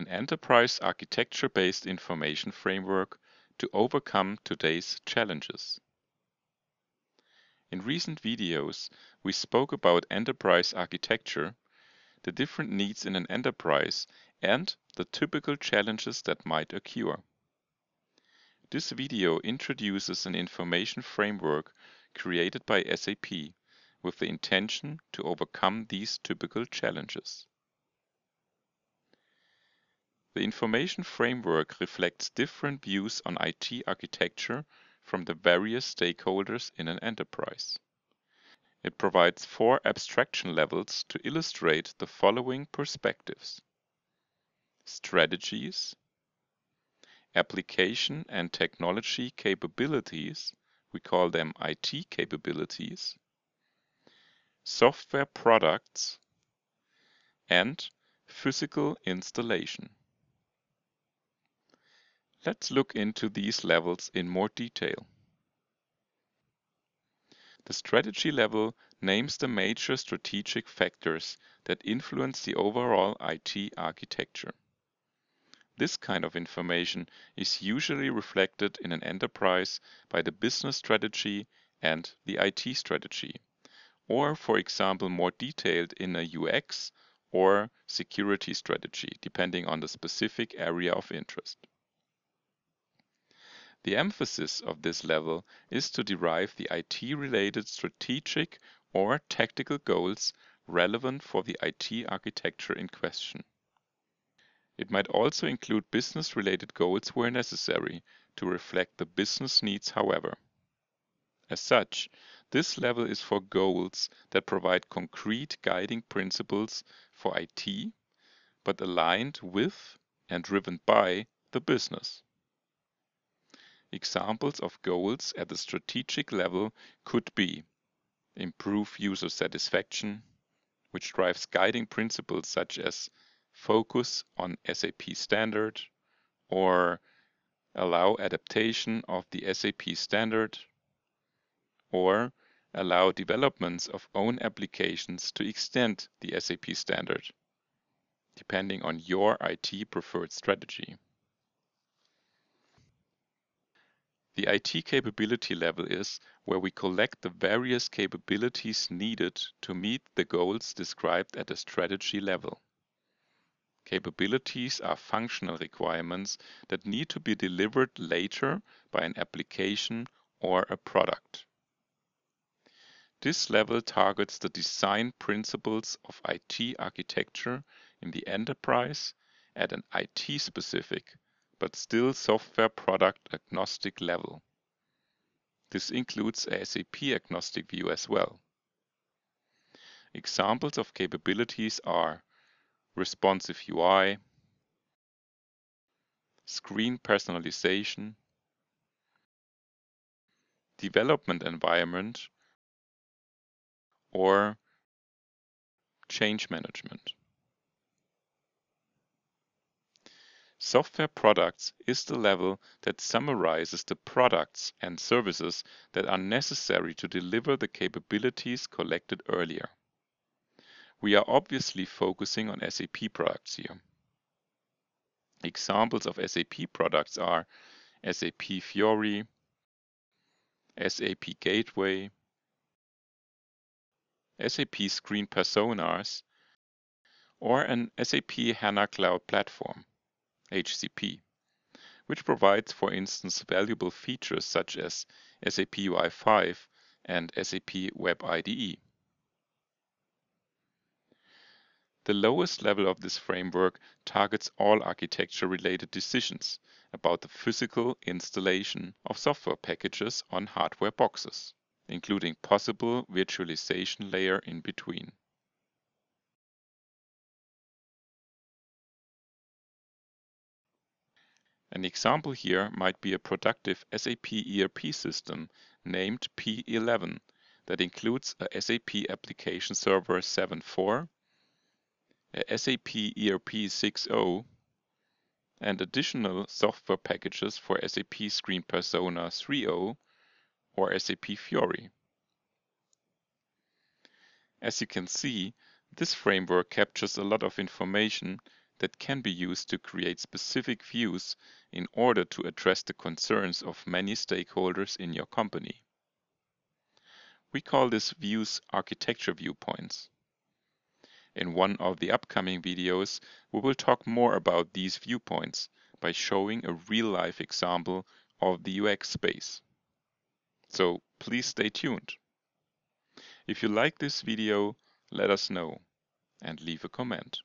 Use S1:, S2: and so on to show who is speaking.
S1: an enterprise architecture-based information framework to overcome today's challenges. In recent videos, we spoke about enterprise architecture, the different needs in an enterprise, and the typical challenges that might occur. This video introduces an information framework created by SAP with the intention to overcome these typical challenges. The information framework reflects different views on IT architecture from the various stakeholders in an enterprise. It provides four abstraction levels to illustrate the following perspectives. Strategies, application and technology capabilities, we call them IT capabilities, software products, and physical installation. Let's look into these levels in more detail. The strategy level names the major strategic factors that influence the overall IT architecture. This kind of information is usually reflected in an enterprise by the business strategy and the IT strategy, or for example more detailed in a UX or security strategy, depending on the specific area of interest. The emphasis of this level is to derive the IT-related strategic or tactical goals relevant for the IT architecture in question. It might also include business-related goals where necessary to reflect the business needs however. As such, this level is for goals that provide concrete guiding principles for IT, but aligned with and driven by the business. Examples of goals at the strategic level could be improve user satisfaction, which drives guiding principles such as focus on SAP standard or allow adaptation of the SAP standard or allow developments of own applications to extend the SAP standard, depending on your IT preferred strategy. The IT capability level is where we collect the various capabilities needed to meet the goals described at the strategy level. Capabilities are functional requirements that need to be delivered later by an application or a product. This level targets the design principles of IT architecture in the enterprise at an IT-specific but still software product agnostic level. This includes a SAP agnostic view as well. Examples of capabilities are responsive UI, screen personalization, development environment, or change management. Software products is the level that summarizes the products and services that are necessary to deliver the capabilities collected earlier. We are obviously focusing on SAP products here. Examples of SAP products are SAP Fiori, SAP Gateway, SAP Screen Personas, or an SAP HANA Cloud Platform. HCP, which provides, for instance, valuable features such as SAP UI5 and SAP Web IDE. The lowest level of this framework targets all architecture-related decisions about the physical installation of software packages on hardware boxes, including possible virtualization layer in between. An example here might be a productive SAP ERP system named P11 that includes a SAP Application Server 7.4, a SAP ERP 6.0, and additional software packages for SAP Screen Persona 3.0 or SAP Fiori. As you can see, this framework captures a lot of information that can be used to create specific views in order to address the concerns of many stakeholders in your company. We call this views architecture viewpoints. In one of the upcoming videos, we will talk more about these viewpoints by showing a real-life example of the UX space. So please stay tuned. If you like this video, let us know and leave a comment.